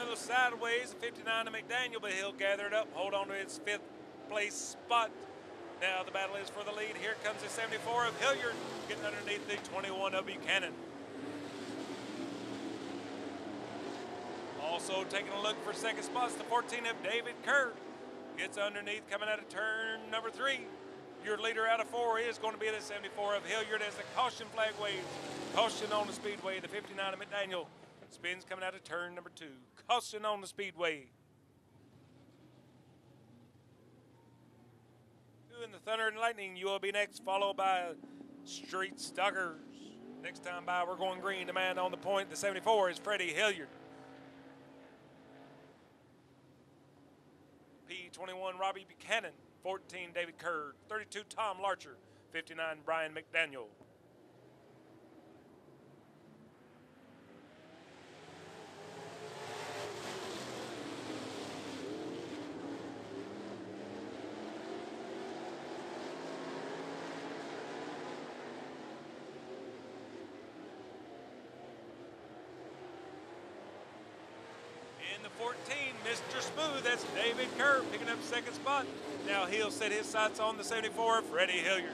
little sideways, 59 to McDaniel, but he'll gather it up, hold on to his fifth place spot. Now the battle is for the lead. Here comes the 74 of Hilliard, getting underneath the 21 of Buchanan. Also taking a look for second spots, the 14 of David Kerr gets underneath, coming out of turn number three. Your leader out of four is going to be the 74 of Hilliard as the caution flag waves. Caution on the speedway, the 59 of McDaniel spins coming out of turn number two. Caution on the speedway. In the Thunder and Lightning, you will be next, followed by Street Stuckers. Next time by, we're going green. The man on the point, the 74 is Freddie Hilliard. P21 Robbie Buchanan, 14 David Kerr, 32 Tom Larcher, 59 Brian McDaniel. The 14, Mr. Smooth, that's David Kerr picking up second spot. Now he'll set his sights on the 74, Freddie Hilliard.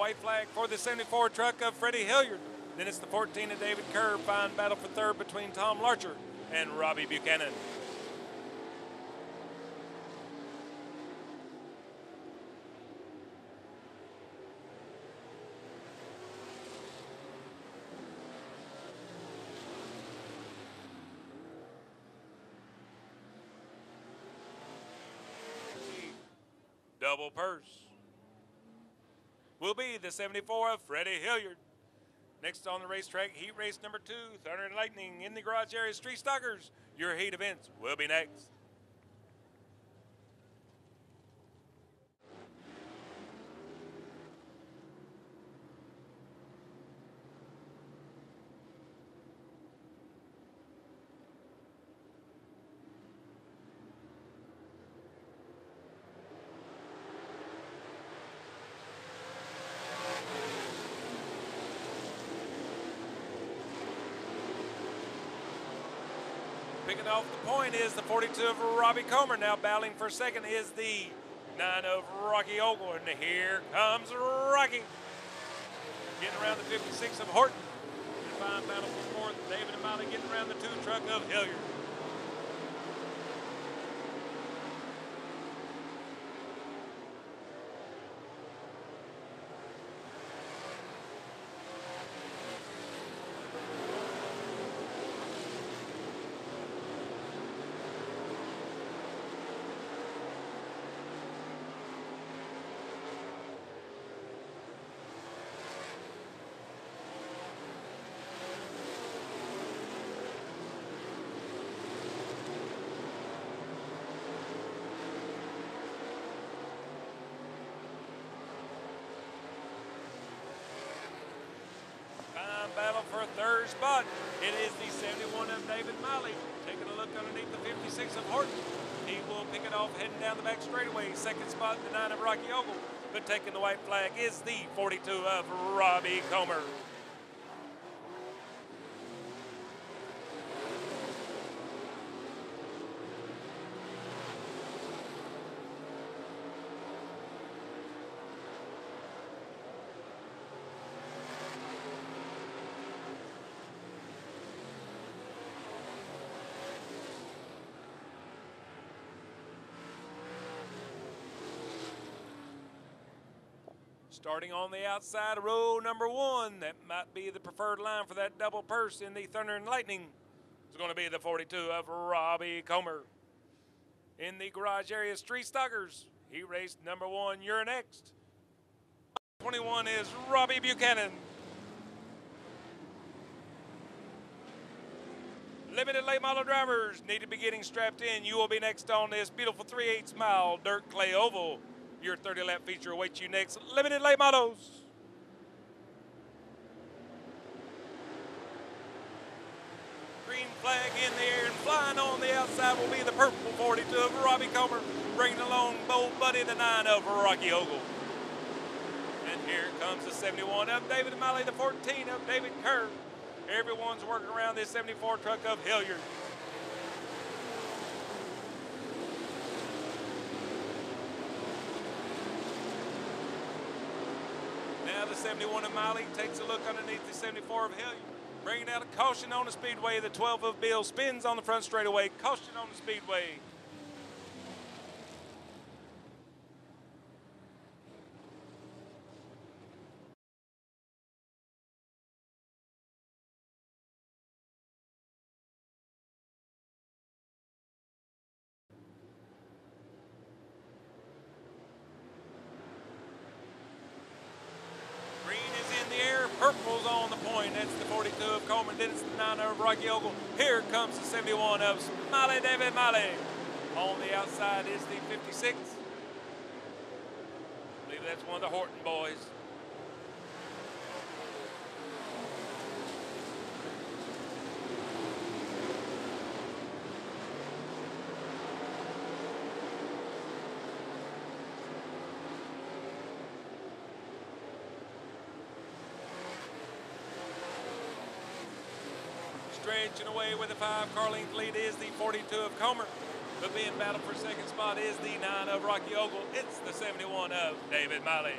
White flag for the 74 truck of Freddie Hilliard. Then it's the 14 of David Kerr. Fine battle for third between Tom Larcher and Robbie Buchanan. Double purse will be the 74 of Freddie Hilliard. Next on the racetrack, heat race number two, Thunder and Lightning in the garage area, Street Stalkers. Your heat events will be next. Picking off the point is the 42 of Robbie Comer. Now battling for second is the 9 of Rocky Ogle. And here comes Rocky. Getting around the 56 of Horton. And fine battle for fourth. David Molly getting around the two truck of Hilliard. Fine battle a spot. It is the 71 of David Miley. Taking a look underneath the 56 of Horton. He will pick it off heading down the back straightaway. Second spot, the 9 of Rocky Ogle. But taking the white flag is the 42 of Robbie Comer. Starting on the outside of row number one, that might be the preferred line for that double purse in the Thunder and Lightning. It's going to be the 42 of Robbie Comer. In the garage area, Street Stalkers. He raced number one. You're next. 21 is Robbie Buchanan. Limited late model drivers need to be getting strapped in. You will be next on this beautiful 3 8 mile dirt clay oval. Your 30 lap feature awaits you next. Limited late models. Green flag in the air and flying on the outside will be the purple 42 of Robbie Comer, bringing along Bold Buddy the 9 of Rocky Ogle. And here comes the 71 of David Malley, the 14 of David Kerr. Everyone's working around this 74 truck of Hilliard. The 71 of Miley takes a look underneath the 74 of Hilliard. Bringing out a caution on the speedway. The 12 of Bill spins on the front straightaway. Caution on the speedway. Rocky Ogle. Here comes the 71 of Smiley David Miley. On the outside is the 56. I believe that's one of the Horton boys. Stretching away with the five car length lead is the 42 of Comer. But being battled for second spot is the nine of Rocky Ogle. It's the 71 of David Miley.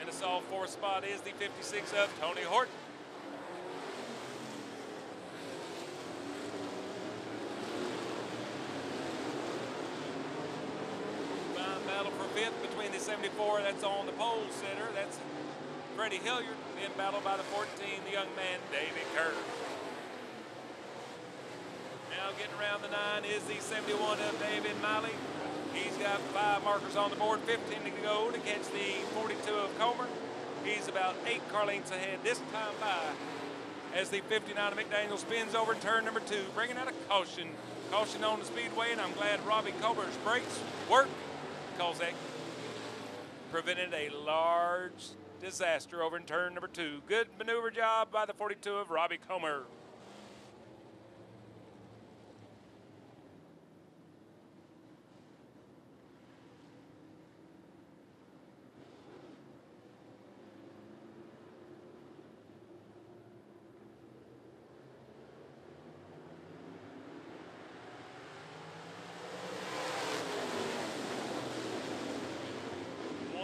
In the soft fourth spot is the 56 of Tony Horton. Battle for fifth between the 74 that's on the pole center. That's Freddie Hilliard. Being battled by the 14, the young man David Kerr. Now getting around the nine is the 71 of David Miley. He's got five markers on the board, 15 to go to catch the 42 of Comer. He's about eight car lengths ahead this time by as the 59 of McDaniel spins over in turn number two, bringing out a caution. Caution on the speedway, and I'm glad Robbie Comer's brakes work because that prevented a large disaster over in turn number two. Good maneuver job by the 42 of Robbie Comer.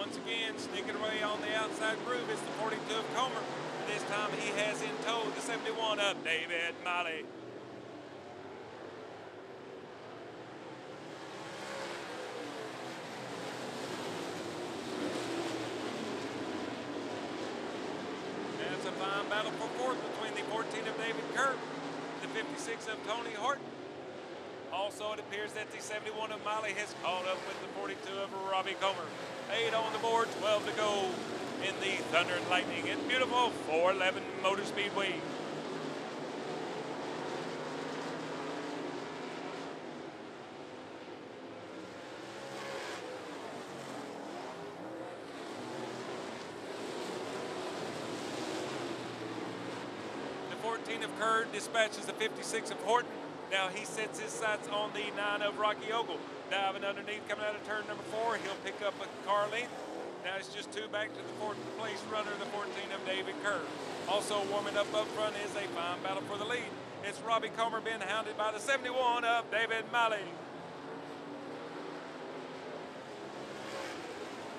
Once again, sneaking away on the outside groove is the 42 of Comer. This time he has in tow the 71 of David Miley. That's a fine battle for fourth between the 14 of David Kirk, the 56 of Tony Horton. Also, it appears that the 71 of Miley has caught up with the 42 of Robbie Comer. Eight on the board, 12 to go in the Thunder and Lightning in beautiful 411 Motor Speedway. The 14 of Curd dispatches the 56 of Horton. Now he sets his sights on the 9 of Rocky Ogle. Diving underneath, coming out of turn number four, he'll pick up a car length. Now it's just two back to the fourth place runner, the 14 of David Kerr. Also warming up up front is a fine battle for the lead. It's Robbie Comer being hounded by the 71 of David Malley.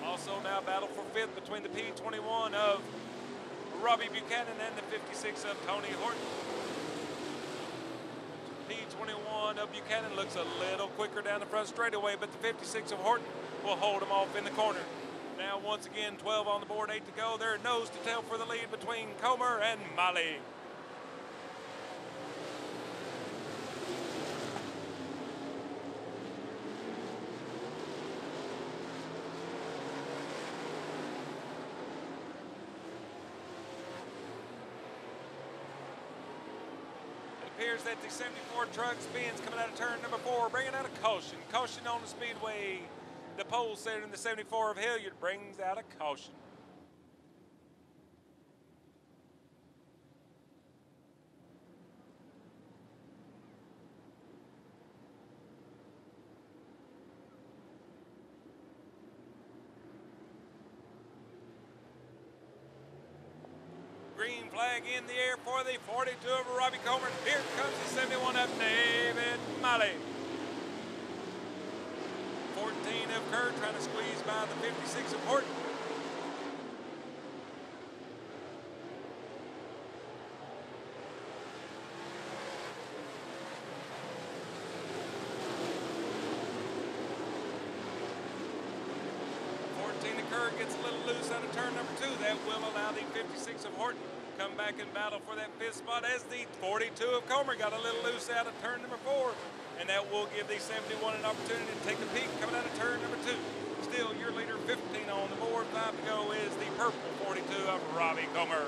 Also now battle for fifth between the P21 of Robbie Buchanan and the 56 of Tony Horton. P21 of Buchanan looks a little quicker down the front straightaway, but the 56 of Horton will hold him off in the corner. Now, once again, 12 on the board, 8 to go. They're nose to tail for the lead between Comer and Mali. That the 74 truck spins coming out of turn number four, bringing out a caution. Caution on the speedway. The pole setter in the 74 of Hilliard brings out a caution. Green flag in the air for the 42 of Robbie Comer. Here comes the 71 of David Miley. 14 of Kerr trying to squeeze by the 56 of Horton. Gets a little loose out of turn number two. That will allow the 56 of Horton come back and battle for that fifth spot as the 42 of Comer got a little loose out of turn number four and that will give the 71 an opportunity to take a peek coming out of turn number two. Still, your leader, 15 on the board. Five to go is the purple 42 of Robbie Comer.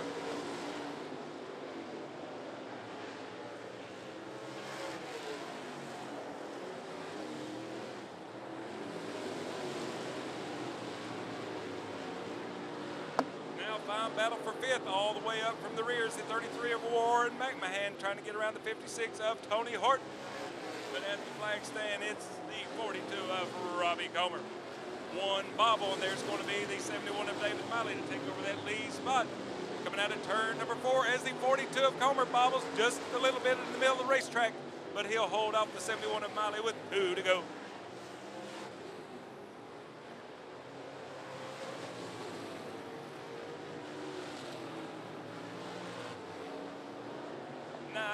Now fine battle for fifth all the way up from the rear is the 33 of Warren McMahon trying to get around the 56 of Tony Horton. But at the flag stand, it's the 42 of Robbie Comer. One bobble, and there's going to be the 71 of David Miley to take over that lead spot. Coming out of turn number four as the 42 of Comer bobbles just a little bit in the middle of the racetrack, but he'll hold off the 71 of Miley with two to go.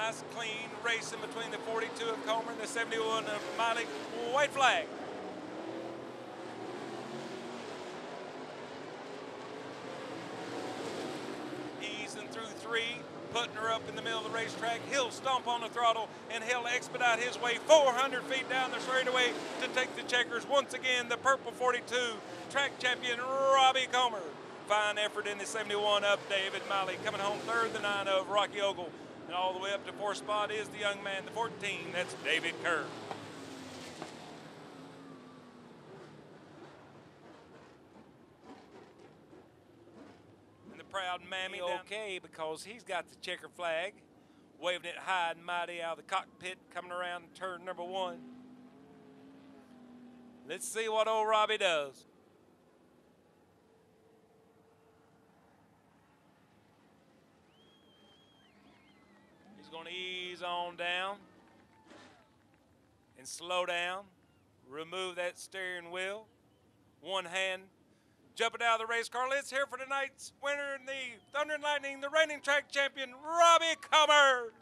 Nice, clean racing between the 42 of Comer and the 71 of Miley. White flag. Easing through three, putting her up in the middle of the racetrack. He'll stomp on the throttle and he'll expedite his way 400 feet down the straightaway to take the checkers. Once again, the purple 42 track champion Robbie Comer. Fine effort in the 71 up David Miley. Coming home third, the nine of Rocky Ogle. And all the way up to fourth spot is the young man, the 14. That's David Kerr. And the proud mammy okay because he's got the checker flag, waving it high and mighty out of the cockpit, coming around turn number one. Let's see what old Robbie does. Going to ease on down and slow down. Remove that steering wheel. One hand jumping out of the race car. Let's hear for tonight's winner in the Thunder and Lightning, the reigning track champion, Robbie Comer.